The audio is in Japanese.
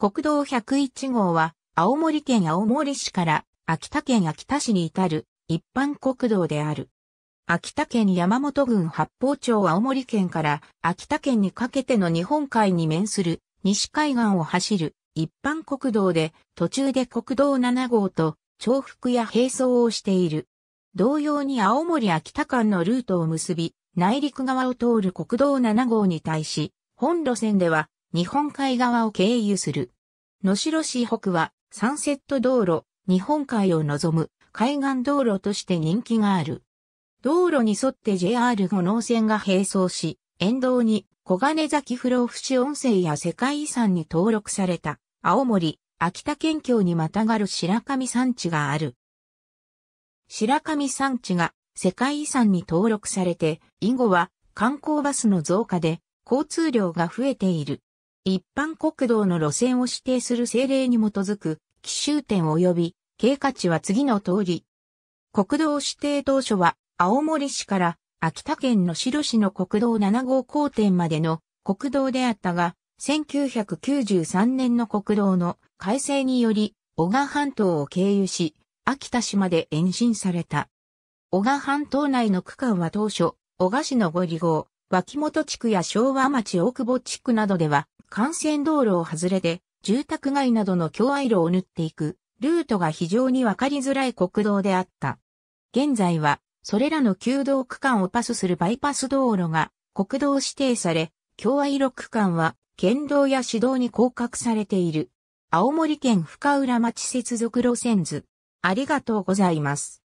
国道101号は、青森県青森市から秋田県秋田市に至る一般国道である。秋田県山本郡八方町青森県から秋田県にかけての日本海に面する西海岸を走る一般国道で途中で国道7号と重複や並走をしている。同様に青森秋田間のルートを結び内陸側を通る国道7号に対し本路線では日本海側を経由する。野代市北はサンセット道路、日本海を望む海岸道路として人気がある。道路に沿って JR5 号線が並走し、沿道に小金崎不老不死温泉や世界遺産に登録された青森、秋田県境にまたがる白神山地がある。白神山地が世界遺産に登録されて、以後は観光バスの増加で交通量が増えている。一般国道の路線を指定する政令に基づく奇襲点及び経過値は次の通り。国道指定当初は青森市から秋田県の白市の国道7号交点までの国道であったが、1993年の国道の改正により、小賀半島を経由し、秋田市まで延伸された。小賀半島内の区間は当初、小賀市の五里号、脇本地区や昭和町大久保地区などでは、幹線道路を外れて、住宅街などの境愛路を縫っていく、ルートが非常にわかりづらい国道であった。現在は、それらの旧道区間をパスするバイパス道路が国道指定され、京愛路区間は県道や市道に降格されている。青森県深浦町接続路線図。ありがとうございます。